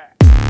Yeah.